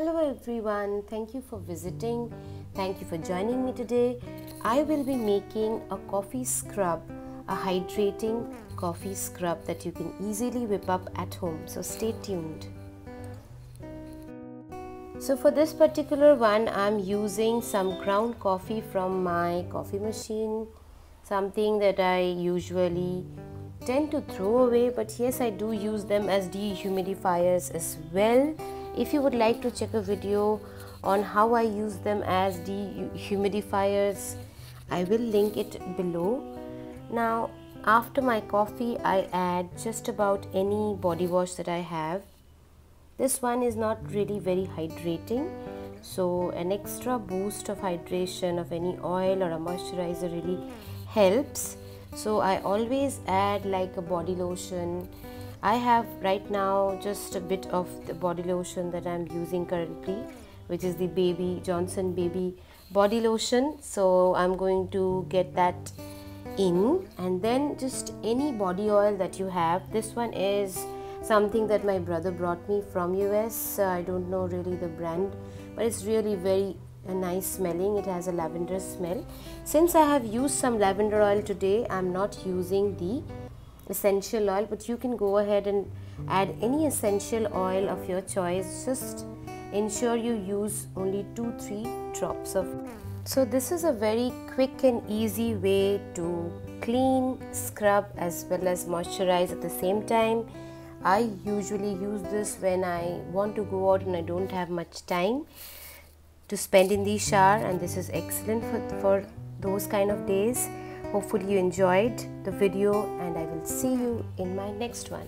Hello everyone, thank you for visiting. Thank you for joining me today. I will be making a coffee scrub, a hydrating coffee scrub that you can easily whip up at home. So stay tuned. So for this particular one, I'm using some ground coffee from my coffee machine, something that I usually tend to throw away, but yes, I do use them as dehumidifiers as well if you would like to check a video on how I use them as dehumidifiers, I will link it below. Now, after my coffee, I add just about any body wash that I have. This one is not really very hydrating, so an extra boost of hydration of any oil or a moisturizer really helps. So I always add like a body lotion I have right now just a bit of the body lotion that I'm using currently which is the baby Johnson baby body lotion. So I'm going to get that in. And then just any body oil that you have. This one is something that my brother brought me from US uh, I don't know really the brand but it's really very uh, nice smelling. It has a lavender smell. Since I have used some lavender oil today I'm not using the essential oil but you can go ahead and add any essential oil of your choice. Just ensure you use only 2 3 drops of so this is a very quick and easy way to clean scrub as well as moisturize at the same time. I usually use this when I want to go out and I don't have much time to spend in the shower and this is excellent for, for those kind of days Hopefully you enjoyed the video and I will see you in my next one.